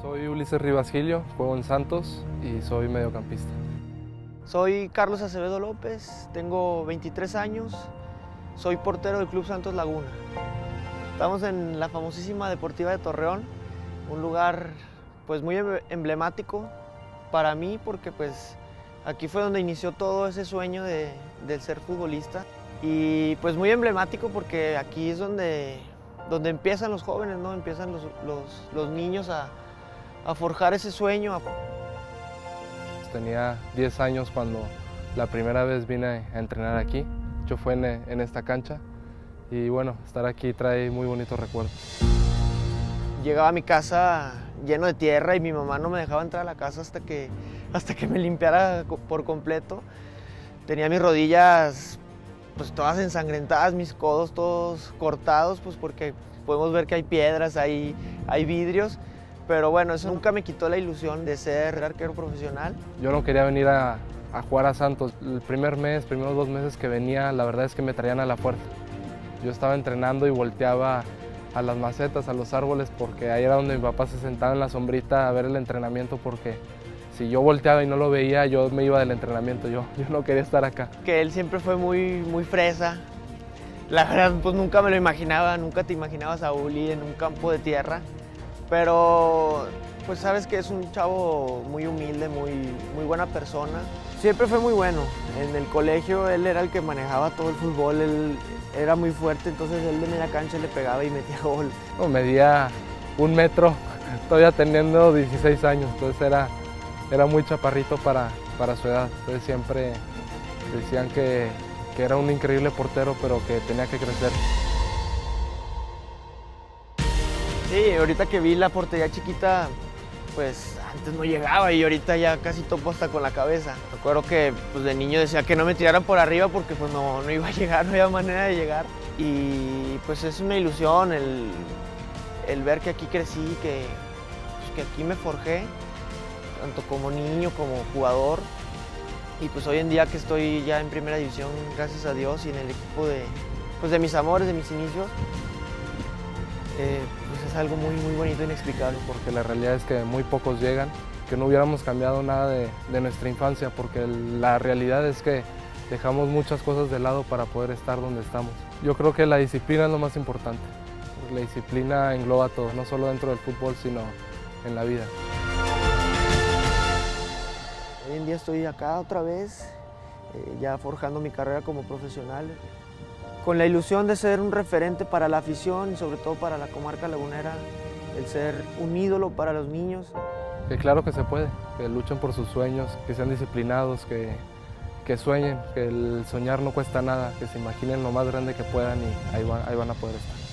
Soy Ulises Rivas Gilio, juego en Santos y soy mediocampista. Soy Carlos Acevedo López, tengo 23 años, soy portero del Club Santos Laguna. Estamos en la famosísima Deportiva de Torreón, un lugar pues muy emblemático para mí porque pues aquí fue donde inició todo ese sueño de, ser futbolista y pues muy emblemático porque aquí es donde, donde empiezan los jóvenes, ¿no? empiezan los, niños a, forjar ese sueño. Tenía 10 años cuando la primera vez vine a entrenar aquí, yo fue en esta cancha y bueno, estar aquí trae muy bonitos recuerdos. Llegaba a mi casa lleno de tierra y mi mamá no me dejaba entrar a la casa hasta que, hasta que me limpiara por completo. Tenía mis rodillas pues todas ensangrentadas, mis codos todos cortados, pues porque podemos ver que hay piedras, hay, hay vidrios, pero bueno, eso nunca me quitó la ilusión de ser arquero profesional. Yo no quería venir a, a jugar a Santos. El primer mes, primeros dos meses que venía, la verdad es que me traían a la fuerza. Yo estaba entrenando y volteaba a las macetas, a los árboles, porque ahí era donde mi papá se sentaba en la sombrita a ver el entrenamiento, porque si yo volteaba y no lo veía, yo me iba del entrenamiento, yo, yo no quería estar acá. Que él siempre fue muy, muy fresa. La verdad, pues nunca me lo imaginaba, nunca te imaginabas a Uli en un campo de tierra, pero pues sabes que es un chavo muy humilde, muy, muy buena persona. Siempre fue muy bueno. En el colegio él era el que manejaba todo el fútbol, él era muy fuerte, entonces él de media cancha le pegaba y metía gol. No, medía un metro, todavía teniendo 16 años, entonces era, era muy chaparrito para, para su edad. Entonces siempre decían que, que era un increíble portero, pero que tenía que crecer. Sí, ahorita que vi la portería chiquita, pues antes no llegaba y ahorita ya casi topo hasta con la cabeza. Recuerdo que pues, de niño decía que no me tiraran por arriba porque pues no, no iba a llegar, no había manera de llegar. Y pues es una ilusión el, ver que aquí crecí, que, pues, que aquí me forjé, tanto como niño como jugador. Y pues hoy en día que estoy ya en primera división, gracias a Dios, y en el equipo de, pues, de mis amores, de mis inicios, eh, pues es algo muy, muy bonito e inexplicable. Porque la realidad es que muy pocos llegan, que no hubiéramos cambiado nada de, nuestra infancia, porque la realidad es que dejamos muchas cosas de lado para poder estar donde estamos. Yo creo que la disciplina es lo más importante. La disciplina engloba todo, no solo dentro del fútbol, sino en la vida. Hoy en día estoy acá otra vez, eh, ya forjando mi carrera como profesional con la ilusión de ser un referente para la afición y sobre todo para la comarca lagunera, el ser un ídolo para los niños. Que claro que se puede, que luchen por sus sueños, que sean disciplinados, que, que sueñen, que el soñar no cuesta nada, que se imaginen lo más grande que puedan y ahí van, ahí van a poder estar.